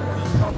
Yeah!